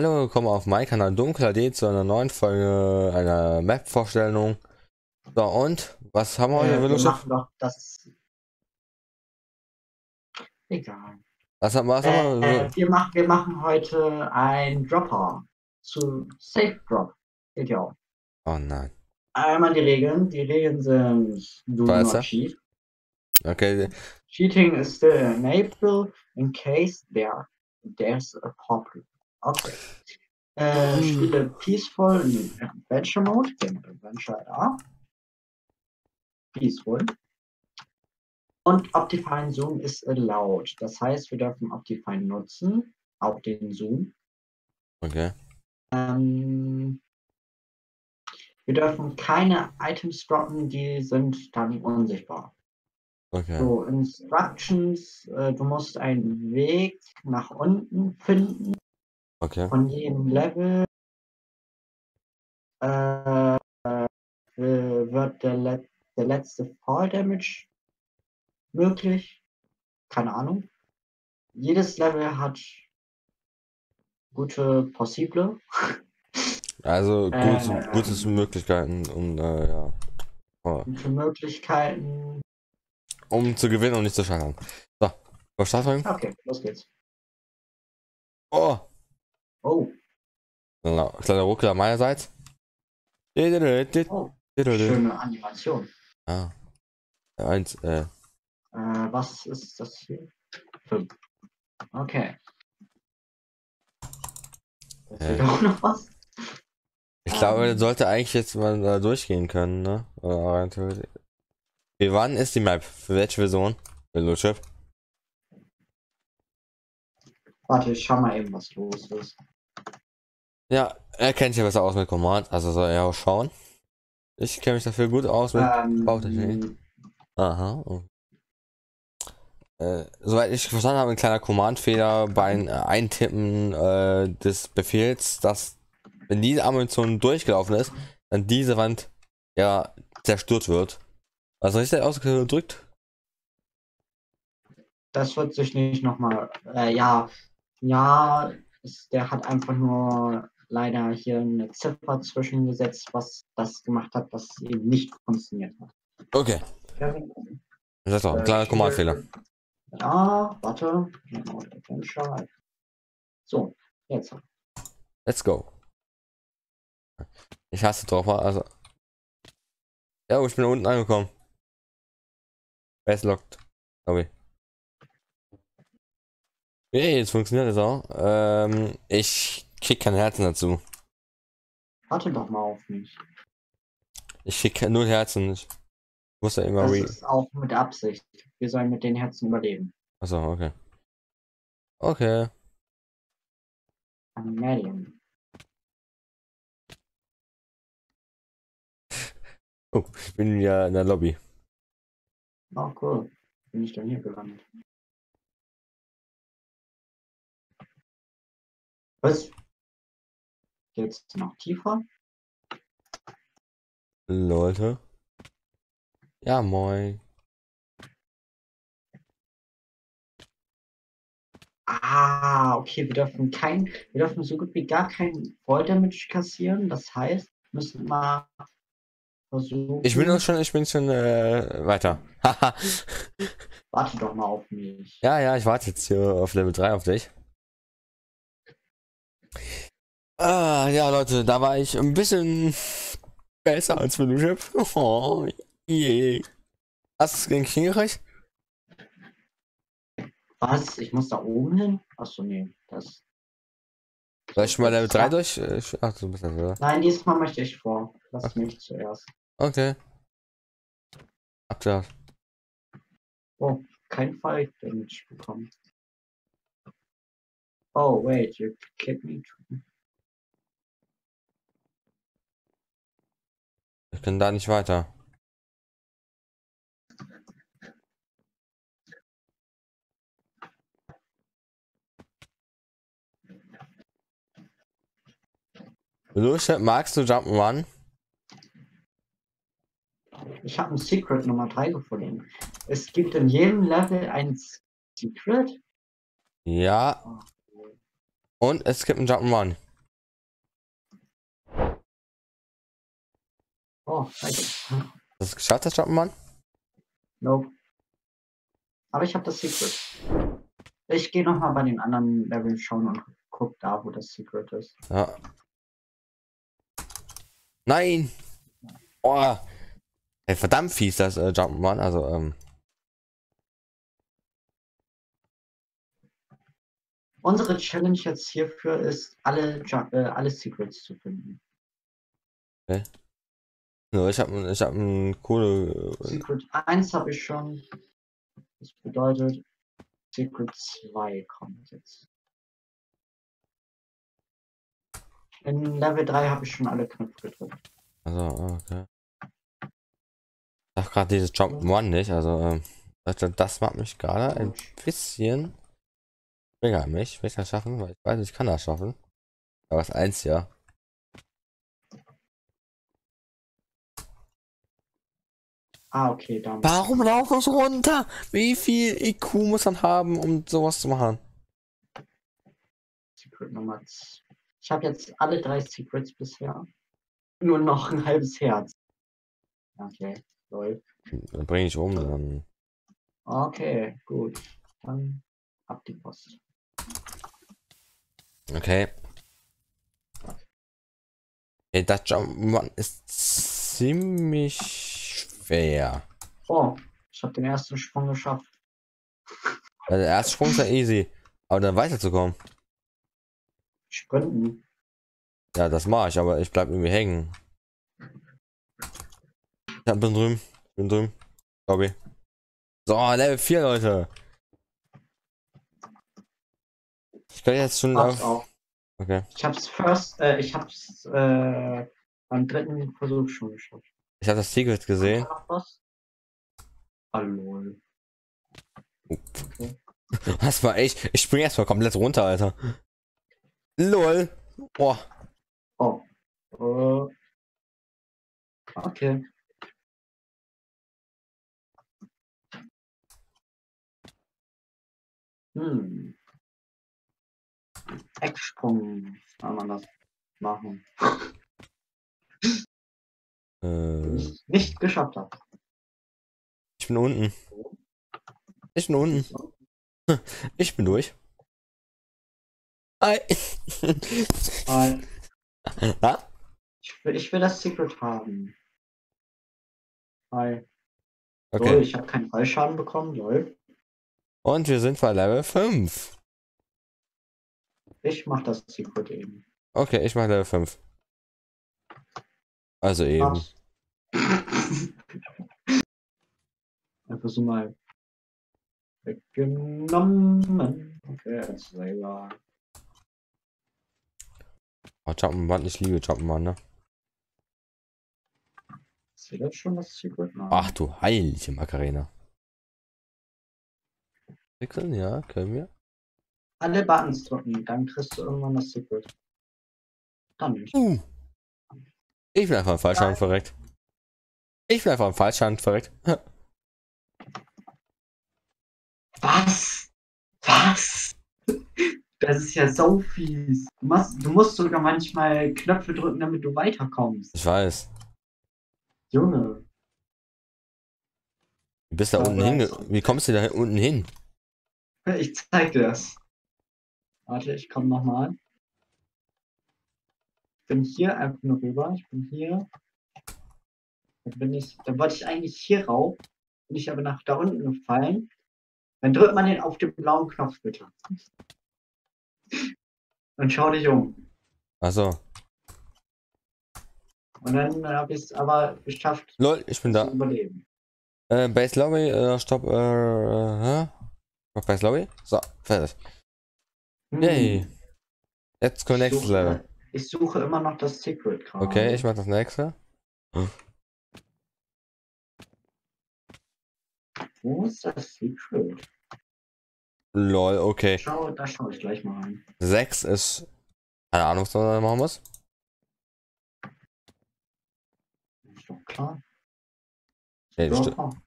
Hallo, willkommen auf meinem Kanal Dunkler D zu einer neuen Folge einer Map-Vorstellung. So, und was haben wir heute? Äh, wir machen doch das. Egal. Was haben, was haben wir? Äh, wir, machen, wir machen heute ein Dropper zu Safe Drop. Geht ja auch. Oh nein. Einmal die Regeln. Die Regeln sind Do Weißt not cheat. Okay, Cheating is still enabled in case there there's a problem. Okay. Äh, spiele Peaceful in Adventure Mode. Den Adventure ja. Peaceful. Und Optifine Zoom ist allowed. Das heißt, wir dürfen Optifine nutzen, auch den Zoom. okay. Ähm, wir dürfen keine Items droppen, die sind dann unsichtbar. Okay. So, Instructions, äh, du musst einen Weg nach unten finden Okay. von jedem Level. Äh, äh, wird der, Let der letzte Fall Damage möglich? Keine Ahnung. Jedes Level hat gute Possible. Also gute, Ähm. gutes Möglichkeiten, um äh, ja. Oh, Gute Möglichkeiten. Um zu gewinnen und nicht zu scheitern. So, was starten? Okay, los geht's. Oh! Oh, Genau. Kleiner Ruckler meinerseits. oh, Ah. schöne Animation. Eins, äh, Äh, was ist das hier? Fünf. Okay. Äh. auch noch was. ich glaube, Ähm. das sollte eigentlich jetzt mal da durchgehen können, ne? Oder. Wie wann ist die Map? Für welche Version? Willow Chip? Warte, ich schau mal eben, was los ist. Ja, er kennt sich besser aus mit Command, also soll er auch schauen. Ich kenne mich dafür gut aus mit. Bautechnik. Ähm, Aha. oh. Äh, soweit ich verstanden habe, ein kleiner Command-Fehler beim äh, Eintippen äh, des Befehls, dass wenn diese Ammunition durchgelaufen ist, dann diese Wand ja zerstört wird. Also richtig ausgedrückt? das wird sich nicht nochmal. Äh, ja, ja, es, der hat einfach nur leider hier eine Ziffer zwischengesetzt, was das gemacht hat, was eben nicht funktioniert hat. Okay. Das ist doch ein Äh, kleiner Command-Fehler. Ja, warte. So, jetzt. Let's go. Ich hasse Dropper, also. Ja, ich bin unten angekommen. Base locked. Glaube ich. Okay, jetzt funktioniert es auch. Ähm, ich krieg kein Herzen dazu. Warte doch mal auf mich. Ich krieg null Herzen. Ich muss ja immer Das re. ist auch mit Absicht. Wir sollen mit den Herzen überleben. Achso, okay. Okay. Medium. Oh, ich bin ja in der Lobby. Oh, cool. Bin ich denn hier gelandet? Was? Geht's noch tiefer? Leute. Ja, moin. Ah, okay, wir dürfen kein, wir dürfen so gut wie gar kein Volldamage kassieren. Das heißt, müssen wir versuchen. Ich bin schon, ich bin schon äh, weiter. Warte doch mal auf mich. Ja, ja, ich warte jetzt hier auf Level 3 auf dich. Ah, ja, Leute, da war ich ein bisschen besser als mit dem Chip. Oh, je. Hast du es gegen hingekriegt? Was? Ich muss da oben hin? Achso, nee. Das. Soll ich mal Level 3 durch? äh, Ach, du bist das, oder? Nein, diesmal möchte ich vor. Lass Okay. mich zuerst. Okay. Abgehakt. Oh, kein Fall Damage bekommen. Oh, wait, you kicked me. Ich kann da nicht weiter. Los, magst du Jump'n'Run? Ich habe ein Secret Nummer 3 gefunden. Es gibt in jedem Level ein Secret. Ja. Und es gibt einen Jump'n'Run. Oh, danke. Hast du es geschafft, das Jump'n'Run? Nope. Aber ich habe das Secret. Ich gehe nochmal bei den anderen Leveln schauen und guck da, wo das Secret ist. Ja. Nein! Oh! Ey, verdammt fies das äh, Jump'n'Run, also ähm. Unsere Challenge jetzt hierfür ist, alle, Ju- äh, alle Secrets zu finden. No, ich hab, ich hab ein coole. Äh, Secret 1 habe ich schon. Das bedeutet, Secret 2 kommt jetzt. In Level 3 habe ich schon alle Knöpfe gedrückt. also, okay. Ich sag gerade dieses Jump'n'Run nicht, also, ähm. Das macht mich gerade ein bisschen. Mega mich. Will ich das schaffen? Weil ich weiß, ich kann das schaffen. Aber das eins ja. Ah, okay, dann. Warum laufen so runter? Wie viel IQ muss man haben, um sowas zu machen? Secret Nummer 2. Ich habe jetzt alle drei Secrets bisher. Nur noch ein halbes Herz. Okay, lol. Dann bringe ich um, dann. Okay, gut. Dann ab die Post. Okay. Das Jump'n'Run ist ziemlich schwer. Oh, ich habe den ersten Sprung geschafft. Der erste Sprung ist ja easy. Aber dann weiterzukommen. Sprinten. Ja, das mache ich, aber ich bleib irgendwie hängen. Ich bin drüben. Ich bin drüben. Sorry. So, Level 4, Leute. Ich kann jetzt schon Hab's auf. auch. Okay. Ich hab's first, äh, ich hab's äh, beim dritten Versuch schon geschafft. Ich habe das Secret gesehen. Was? Ah, lol. Das war echt. Ich spring erstmal komplett runter, Alter. LOL. Boah. Oh. Äh, okay. Hm. Ecksprung soll man das machen. Äh, Ich nicht geschafft habe. ich bin unten. Ich bin unten. Ich bin durch. Hi. Weil Na? ich, will, ich will das Secret haben. Lol, Okay. ich habe keinen Fallschaden bekommen, lol. Und wir sind bei Level 5. Ich mach das Secret eben. Okay, ich mache Level 5. Also eben. Einfach so mal weggenommen. Okay, jetzt selber. Oh, Jump'n'Run, ich liebe Jump'n'Run, ne? Ist das schon das Secret? Nein. Ach du heilige Macarena. Wechseln, ja, können wir. Alle Buttons drücken, dann kriegst du irgendwann das Secret. Dann nicht. Uh. Ich bin einfach im Fallschaden verreckt. Ich bin einfach im Fallschaden verreckt. Was? Was? Das ist ja so fies. Du musst, du musst sogar manchmal Knöpfe drücken, damit du weiterkommst. Ich weiß. Junge. Wie bist du da unten weiß. hin? Wie kommst du da unten hin? Ich zeig dir das. Warte, ich komme nochmal. Ich bin hier einfach nur rüber. Ich bin hier. Dann bin ich, dann wollte ich eigentlich hier rauf. Bin ich aber nach da unten gefallen. Dann drückt man den auf den blauen Knopf bitte. Und schau dich um. Achso. Und dann habe ich es aber geschafft Lol, ich bin da. überleben. Äh, Base Lobby, äh, stopp, äh, äh, Base Lobby? So, fertig. Hm, Yay. Jetzt kommt ich nächstes suche- Level. Ich suche immer noch das Secret gerade. Okay, ich mach das nächste. Wo ist das Secret? Lol, okay. Schau, da schaue ich gleich mal rein. 6 ist. Keine Ahnung, was man da machen muss. Ist doch klar. Nee, du Ja, stir klar.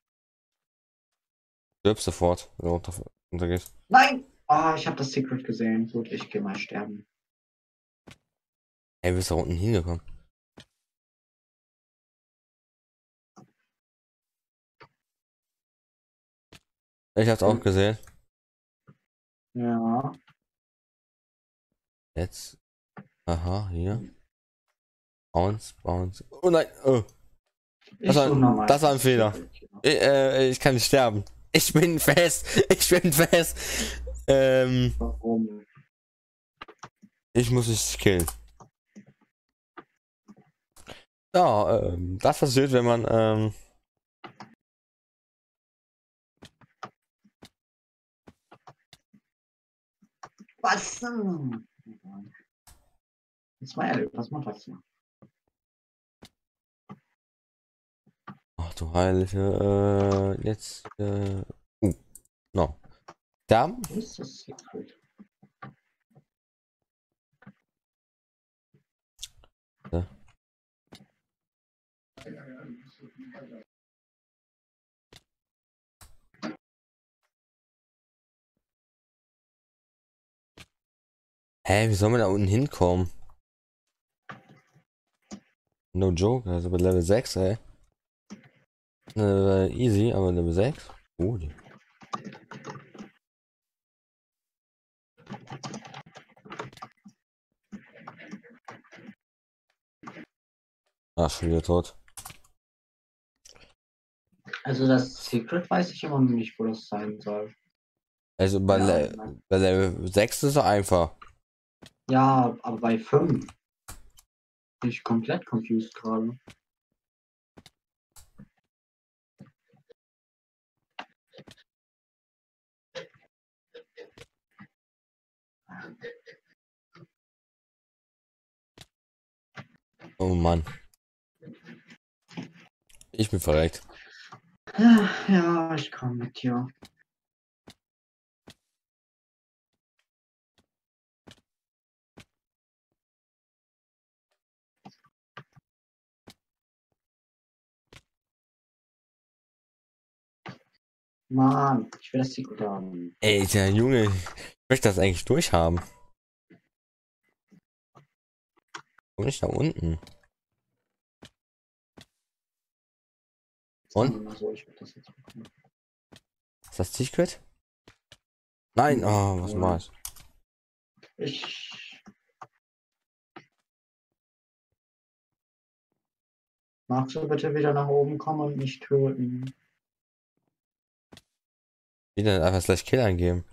stirbst sofort, wenn du runter, runtergehst. Nein! Ah, ich habe das Secret gesehen. Gut, ich gehe mal sterben. Ey, bist da unten hingekommen? Ich hab's auch hm. gesehen. Ja. Jetzt. Aha, hier. Bounce, bounce. Oh nein. Oh. Das, war, das war ein Fehler. Ich, äh, äh, ich kann nicht sterben. Ich bin fest. Ich bin fest. Ähm, Warum? ich muss dich killen. Ja, ähm, das passiert, wenn man, ähm, Was? Das war ja, was macht das hier? ach du heilige, äh, jetzt, äh, uh, no. Da? Ja. hä, wie soll man da unten hinkommen? No joke, also bei Level 6, ey. Äh, easy, aber Level 6? Oh, die. Ah, schon wieder tot. Also das Secret weiß ich immer noch nicht, wo das sein soll. Also bei, Ja, Le bei Level 6 ist es einfach. Ja, aber bei 5 bin ich komplett confused gerade. Oh Mann. Ich bin verreckt. Ja, ich komme mit dir. Mann, ich will das Secret haben. Ey, der Junge, ich möchte das eigentlich durchhaben. Nicht da unten. Und? Ich. Ist das Secret? Nein, oh, was Ja. machst Ich. Magst du bitte wieder nach oben kommen und mich töten? Wie denn einfach slash Kill eingeben?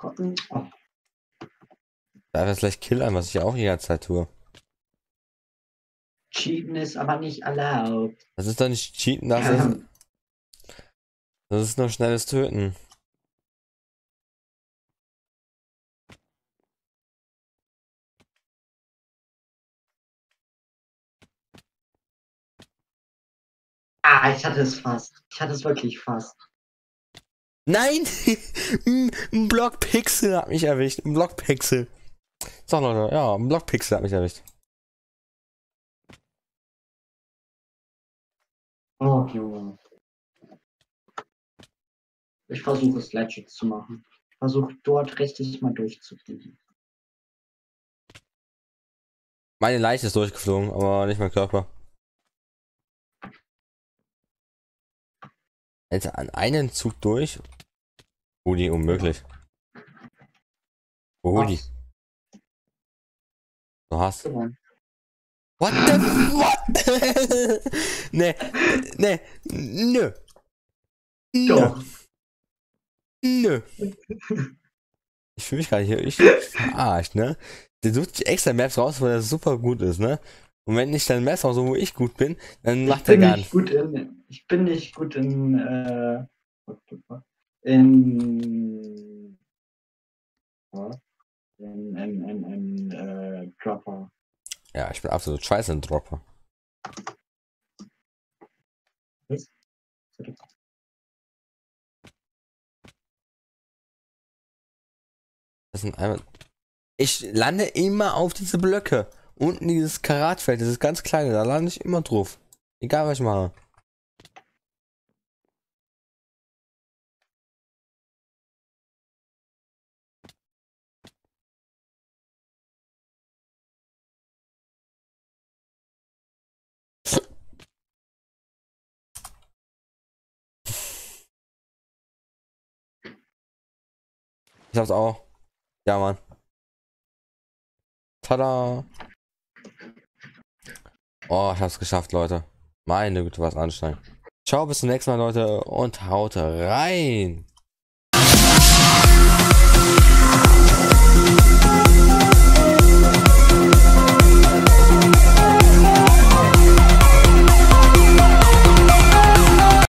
Oh, Einfach slash Kill ein, was ich auch die ganze Zeit tue. Cheaten ist aber nicht erlaubt. Das ist doch nicht Cheaten, das ist, das ist nur schnelles Töten. ah, ich hatte es fast. Ich hatte es wirklich fast. Nein! Ein- Blockpixel hat mich erwischt. Ein Blockpixel. So, Leute, ja, ein Blockpixel hat mich erwischt. Oh, Junge. Ich versuche es legit zu machen. Ich versuche dort richtig mal durchzufliegen. Meine Leiche ist durchgeflogen, aber nicht mein Körper. Jetzt an einen Zug durch. Uli, unmöglich. Was? du hast. What the what? nee, nee, nö. Nö, nö. Ich fühle mich gerade hier, ich verarscht, ne? Der sucht sich extra Maps raus, wo er super gut ist, ne? Und wenn ich dann Maps raus, wo ich gut bin, dann macht er gar nicht gut in. Ich bin nicht gut in. Äh, fuck? In. In, in, in, in äh, Dropper. Ja, ich bin absolut scheiße ein Dropper. Das sind einmal. Ich lande immer auf diese Blöcke. Unten dieses Karatfeld, dieses ganz kleine, da lande ich immer drauf. Egal was ich mache. Ich hab's auch. Ja, Mann. Tada! Oh, ich hab's geschafft, Leute. Meine Güte, was anstrengend. Ciao, bis zum nächsten Mal, Leute, und haut rein!